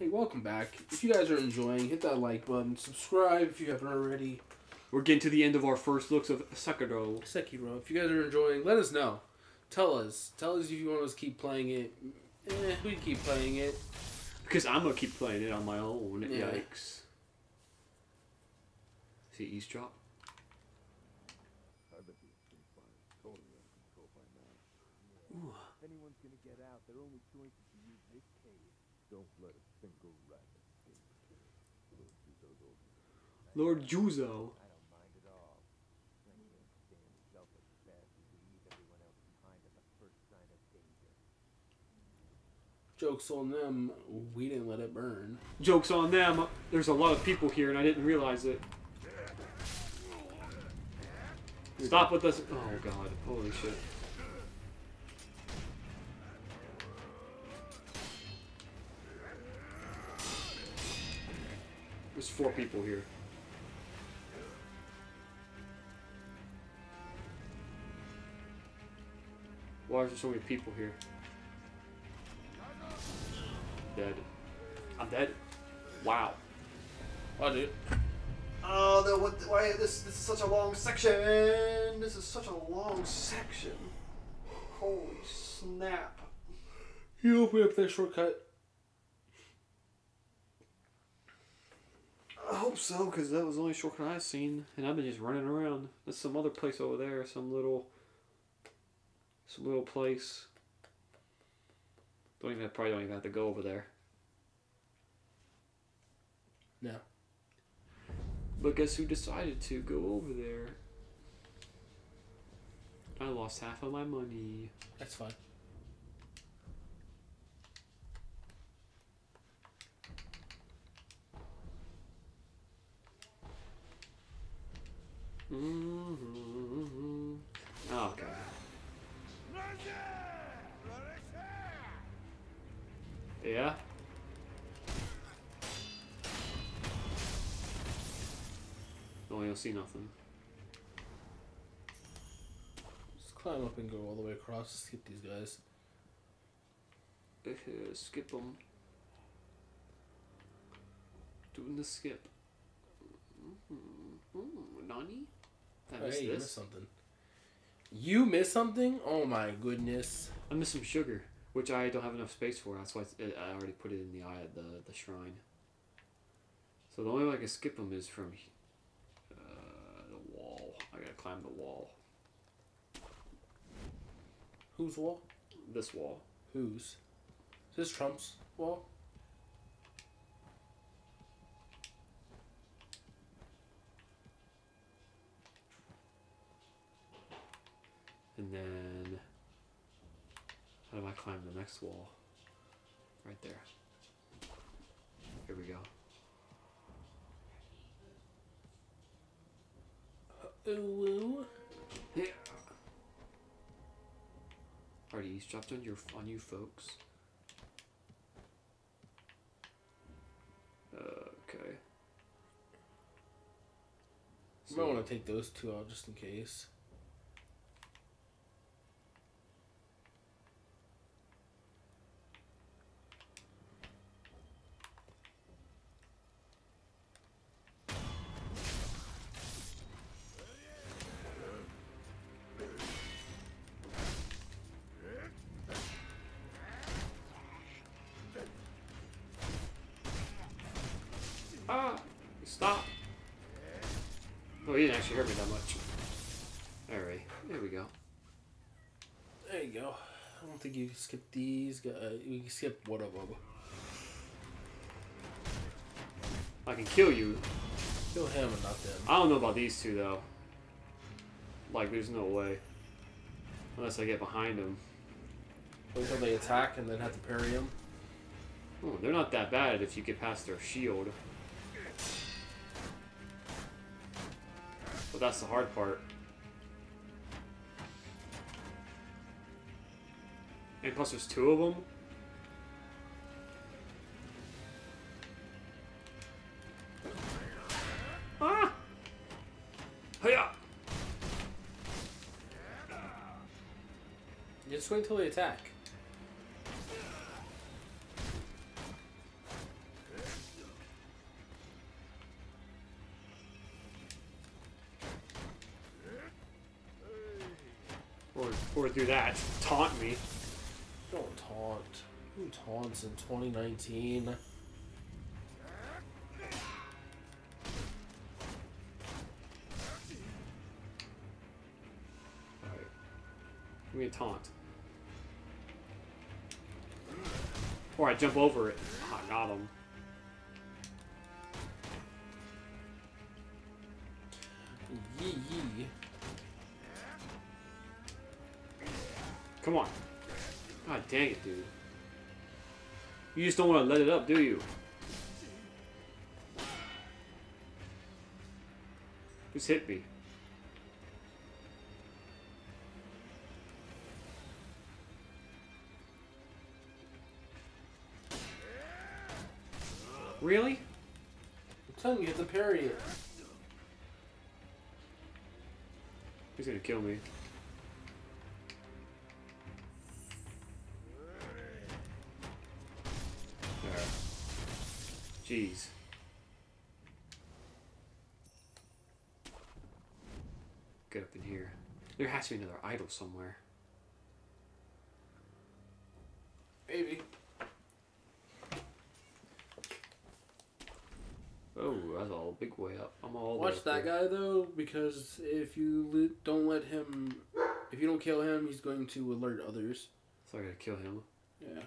Hey, welcome back. If you guys are enjoying, hit that like button. Subscribe if you haven't already. We're getting to the end of our first looks of Sekiro. Sekiro. If you guys are enjoying, let us know. Tell us. Tell us if you want us to keep playing it. Eh, we keep playing it. Because I'm gonna keep playing it on my own. Yeah. Yikes. See eavesdrop? Ooh. If anyone's gonna get out, their only choice is to use this cave. Don't let a single rat escape. Lord Juzo's old Lord Juzo. I don't mind at all. Frankly, I'm damn selfish bastard who leave everyone else behind at the first sign of danger. Jokes on them. We didn't let it burn. Joke's on them. There's a lot of people here and I didn't realize it. Stop with this. Oh god. Holy shit. There's four people here. Why is there so many people here? Dead. I'm dead. Wow. Oh, dude. Oh the, What? Why this? This is such a long section. This is such a long section. Holy snap! You open up that shortcut. I hope so, because that was the only shortcut I've seen, and I've been just running around. There's some other place over there, some little, some little place. Don't even probably don't even have to go over there. No. But guess who decided to go over there? I lost half of my money. That's fine. Mm-hmm. Okay. Yeah. Oh, you'll see nothing. Just climb up and go all the way across. Skip these guys. Uh, skip them. Doing the skip. Mm-hmm. Nani? I Oh, miss hey, this? missed something. You missed something? Oh my goodness. I missed some sugar, which I don't have enough space for. That's why I already put it in the eye of the, the shrine. So the only way I can skip them is from uh, the wall. I gotta climb the wall. Whose wall? This wall. Whose? Is this Trump's wall? And then how do I climb the next wall? Right there. Here we go. Ooh. Yeah. Already eavesdropped on your on you folks. Okay. You might want to take those two out just in case. Oh, he didn't actually hurt me that much. Alright, there we go. There you go. I don't think you can skip these. guys. Uh, you can skip one of them. I can kill you. Kill him and not them. I don't know about these two though. Like, there's no way. Unless I get behind them. Wait until they attack and then have to parry him. Oh, they're not that bad if you get past their shield. But that's the hard part. And plus there's two of them. Ah! You just wait until they attack. Or, do that. Taunt me. Don't taunt. Who taunts in 2019? Alright. Give me a taunt. Or I jump over it. Ah, I got him. Yee yee. Come on. God dang it, dude. You just don't want to let it up, do you? Just hit me. Really? I'm telling you, have to parry. He's gonna kill me. Jeez. Get up in here. There has to be another idol somewhere. Maybe. Oh, that's all big way up. I'm all Watch that there. guy though, because if you don't let him, if you don't kill him, he's going to alert others. So I gotta kill him. Yeah.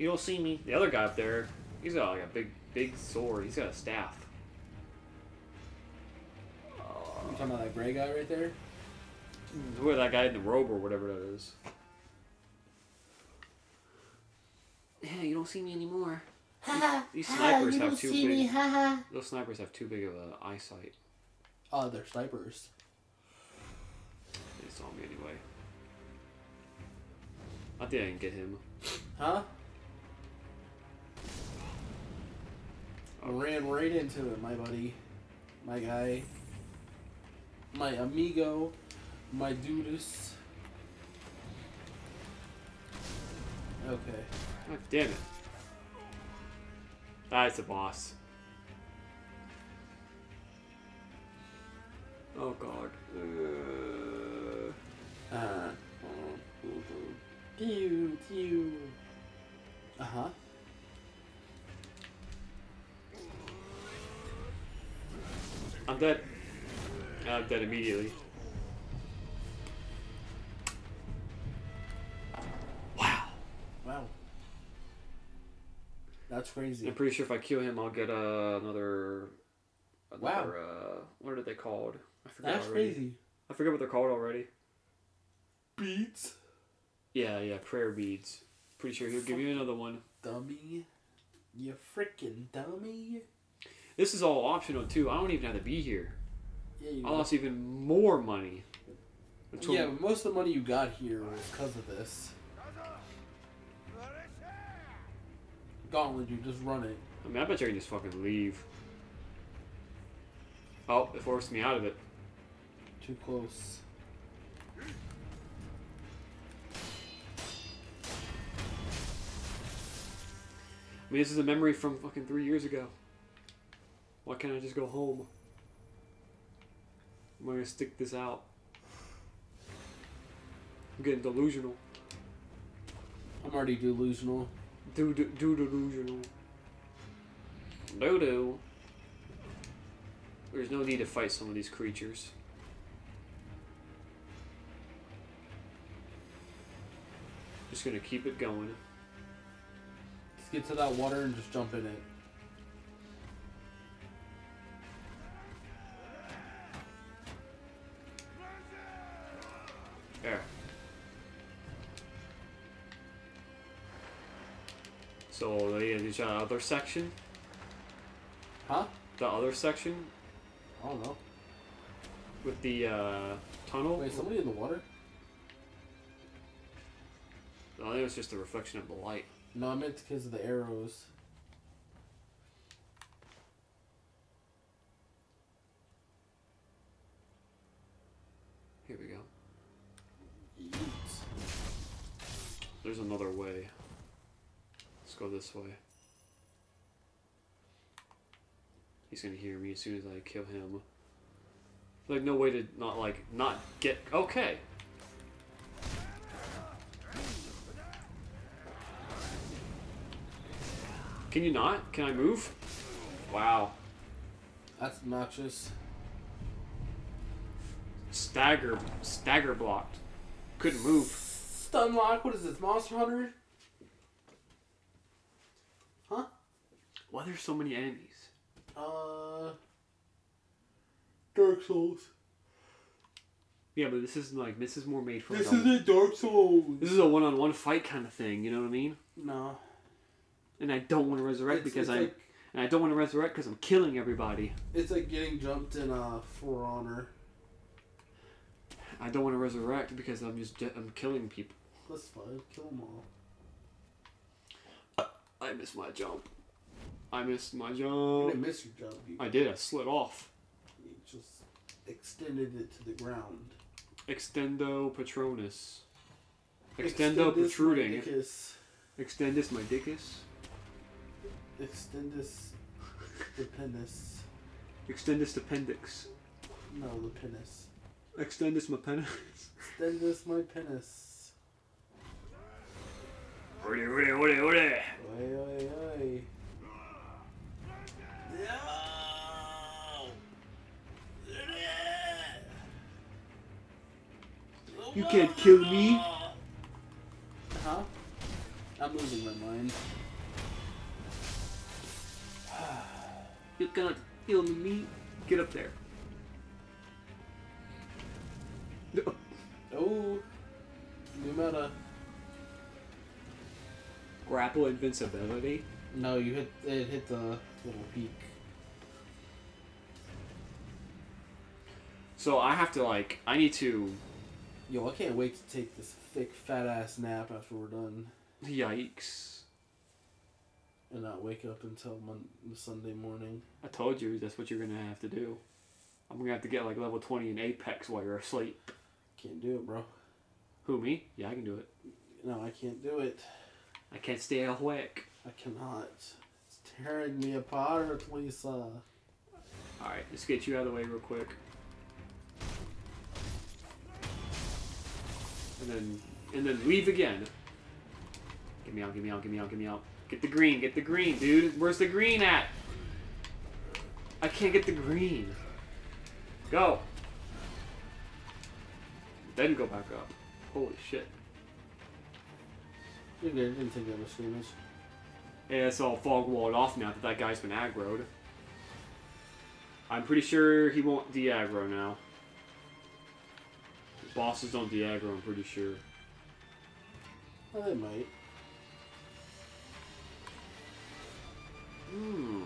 You don't see me. The other guy up there, he's got like a big, big sword. He's got a staff. You talking about that gray guy right there? Who that guy in the robe or whatever that is? Yeah, you don't see me anymore. These snipers have too big. Those snipers have too big of a eyesight. Oh, they're snipers. They saw me anyway. I think I can get him. Huh? I ran right into it, my buddy, my guy, my amigo, my dudus. Okay. God damn it. That's a boss. Oh god. Uh, Uh. Pew pew. Uh huh. I'm dead. I'm dead immediately. Wow. Wow. That's crazy. I'm pretty sure if I kill him, I'll get uh, another. another Wow. Uh, what are they called? I forgot That's already. crazy. I forget what they're called already. Beads. Yeah, yeah, prayer beads. Pretty sure he'll give you another one. Dummy. You freaking dummy. This is all optional too. I don't even have to be here. Yeah, you I lost even more money. Until- Yeah, but most of the money you got here was because of this. Gauntlet, you just run it. I mean, I bet you can just fucking leave. Oh, it forced me out of it. Too close. I mean, this is a memory from fucking three years ago. Why can't I just go home? Am I gonna stick this out? I'm getting delusional. I'm already delusional. Do do, do delusional. Do do. There's no need to fight some of these creatures. Just gonna keep it going. Just get to that water and just jump in it. So they the the other section, Huh? the other section I don't know. with the uh, tunnel. Wait, somebody in the water? I think it was just a reflection of the light. No, I meant because of the arrows. Here we go. Yeet. there's another way. Go this way. He's gonna hear me as soon as I kill him. Like no way to not like not get okay. Can you not? Can I move? Wow. That's obnoxious. Stagger stagger blocked. Couldn't move. Stun lock. What is this? Monster Hunter? Why there's so many enemies? Uh. Dark Souls. Yeah, but this isn't like this is more made for This is a- Dark Souls. This is a one-on-one fight kind of thing, you know what I mean? No. And I don't want to resurrect It's- because it's I like, and I don't want to resurrect because I'm killing everybody. it's like getting jumped in uh, For Honor. I don't want to resurrect because I'm just I'm killing people. That's fine. Kill them all. I miss my jump. I missed my You jump. didn't miss your jump. You, I did. I slid off. you just extended it to the ground. Extendo Patronus. Extendus Extendo protruding. Medicus. Extendus my dickus. Extendus the penis. Extendus appendix. No, the penis. Extendus my penis. Extendus my penis. Ore, ore, ore, ore. Oi, oi, oi. You can't kill me. Uh huh? I'm losing my mind. You cannot kill me. Get up there. Oh, new meta. Grapple invincibility. No, you hit it hit the little peak. So I have to like I need to Yo, I can't wait to take this thick fat ass nap after we're done yikes. and not wake up until mon- Sunday morning. I told you that's what you're gonna have to do. I'm gonna have to get like level 20 in Apex while you're asleep. Can't do it, bro. Who me? Yeah, I can do it. No, I can't do it. I can't stay awake. I cannot. It's tearing me apart, Lisa. All right, let's get you out of the way real quick. And then and then leave again. Get me out, get me out, get me out, get me out. Get the green, get the green, dude. Where's the green at? I can't get the green. Go. Then go back up. Holy shit. Good. Didn't take that much damage. Yeah, it's all fog walled off now that that guy's been aggroed. I'm pretty sure he won't de-aggro now. Bosses don't de-aggro, I'm pretty sure. Well, they might. Hmm.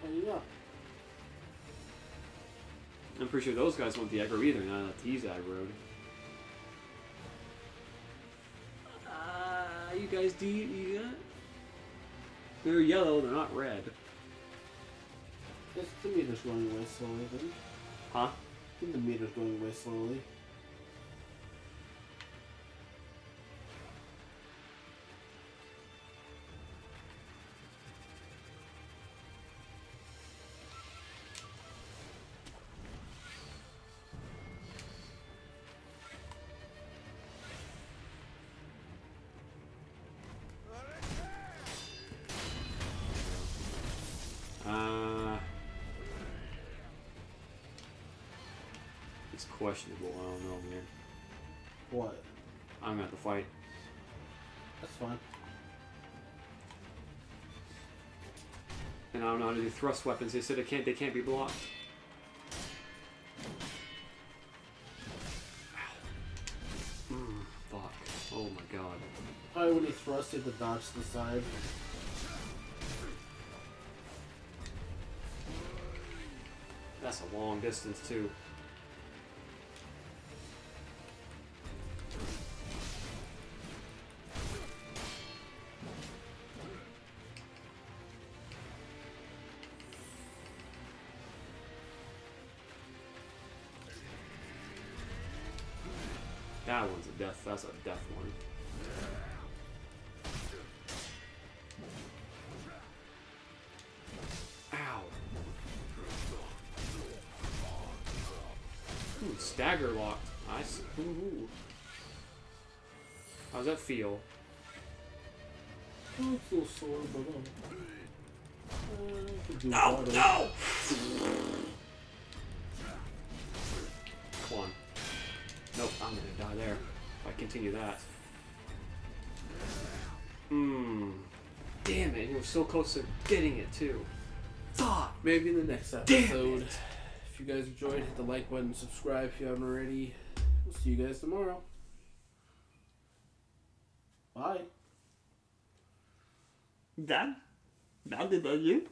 What do you got? I'm pretty sure those guys won't de-aggro either now that he's aggroed. Uh, you guys de- you got? They're yellow, they're not red. It's, the meter's going away slowly, I think. Huh? I think the meter's going away slowly. It's questionable. I don't know, man. What? I'm gonna have to fight. That's fine. And I don't know how to do thrust weapons. They said they can't. They can't be blocked. Mm, fuck. Oh my god. Probably when he thrusts it to dodge to the side. That's a long distance too. That one's a death. That's a death one. Ow. Ooh, stagger locked. Nice. Ooh, ooh. How's that feel? Oh, it's a little sore, but um, uh, I No, no! I'm gonna die there if I continue that. Mmm. Damn it, you were so close to getting it too. Fuck! Maybe in the next Damn episode. it. If you guys enjoyed, hit the like button, subscribe if you haven't already. We'll see you guys tomorrow. Bye. Dad? Dad, did that you?